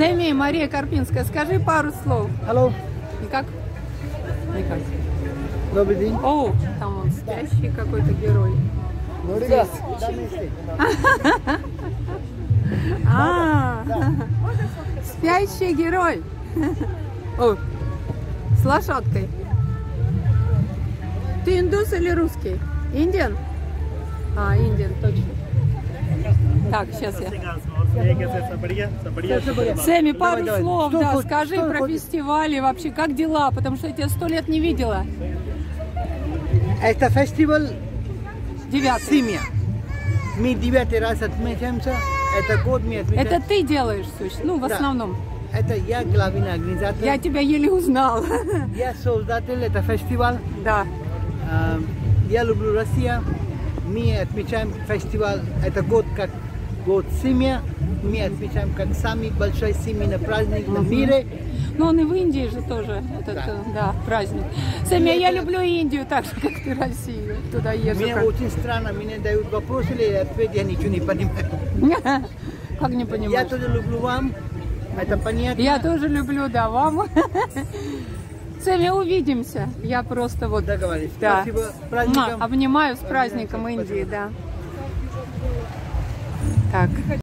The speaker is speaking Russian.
Сэмми, Мария Карпинская, скажи пару слов. Hello, Никак? Никак. добрый день. О, там он спящий какой-то герой. Да. А, спящий герой. О, с лошадкой. Ты индус или русский? Индиан? А, Индиан, точно. Так, сейчас я. Сэмми, пару Давай, давай. слов, Что да, хоть- скажи что про хоть- фестивали, вообще, как дела, потому что я тебя сто лет не видела. Это фестиваль Девятый. Семья. Мы девятый раз отмечаемся. Это год мы отмечаем. Это ты делаешь, сущ, ну, в Да. основном. Это я главный организатор. Я тебя еле узнал. Я создатель этого фестиваля. Да. А, Я люблю Россию. Мы отмечаем фестиваль. Это год как год семья. Мы отмечаем как самый большой семейный праздник в мире. Ну, он и в Индии же тоже, этот, Да. да, праздник. И я это- люблю Индию так же, как ты Россию. Туда езжу. Мне как- очень странно, мне дают вопросы или ответ, я ничего не понимаю. Как не Я понимаешь? тоже люблю вам. Это понятно. Я тоже люблю, да, вам. Сэмми, увидимся. Я просто вот... Договорились. Да. Спасибо. Праздником. Обнимаю с праздником Индии, да. Так.